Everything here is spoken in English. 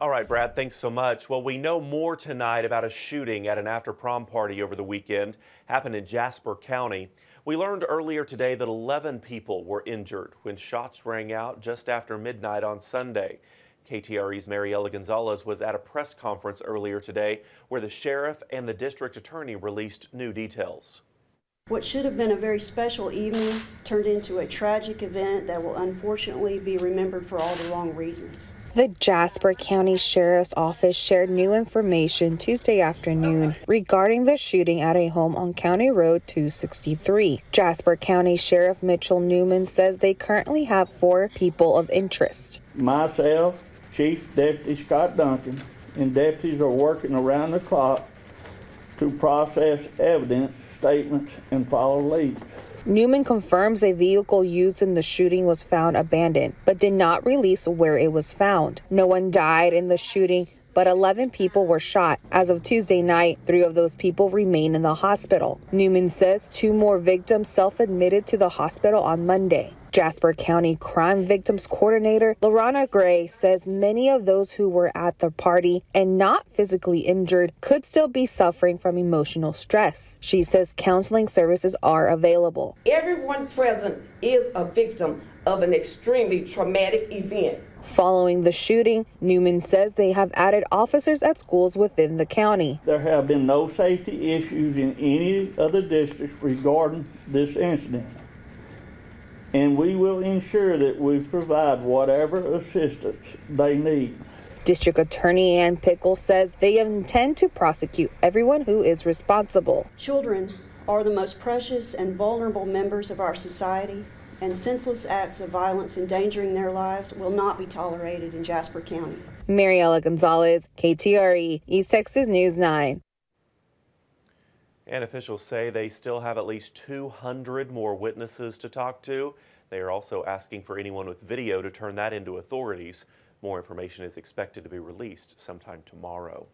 All right, Brad, thanks so much. Well, we know more tonight about a shooting at an after prom party over the weekend, happened in Jasper County. We learned earlier today that 11 people were injured when shots rang out just after midnight on Sunday. KTRE's Mariela Gonzalez was at a press conference earlier today where the sheriff and the district attorney released new details. What should have been a very special evening turned into a tragic event that will unfortunately be remembered for all the wrong reasons. The Jasper County Sheriff's Office shared new information Tuesday afternoon regarding the shooting at a home on County Road 263. Jasper County Sheriff Mitchel Newman says they currently have four people of interest. Myself, Chief Deputy Scott Duncan, and deputies are working around the clock to process evidence, statements, and follow leads. Newman confirms a vehicle used in the shooting was found abandoned, but did not release where it was found. No one died in the shooting, but 11 people were shot. As of Tuesday night, three of those people remain in the hospital. Newman says two more victims self admitted to the hospital on Monday. Jasper County Crime Victims Coordinator Lorana Gray says many of those who were at the party and not physically injured could still be suffering from emotional stress. She says counseling services are available. Everyone present is a victim of an extremely traumatic event. Following the shooting, Newman says they have added officers at schools within the county. There have been no safety issues in any other districts regarding this incident and we will ensure that we provide whatever assistance they need. District Attorney Anne Pickle says they intend to prosecute everyone who is responsible. Children are the most precious and vulnerable members of our society, and senseless acts of violence endangering their lives will not be tolerated in Jasper County. Mariela Gonzalez, KTRE, East Texas News 9. And officials say they still have at least 200 more witnesses to talk to. They are also asking for anyone with video to turn that into authorities. More information is expected to be released sometime tomorrow.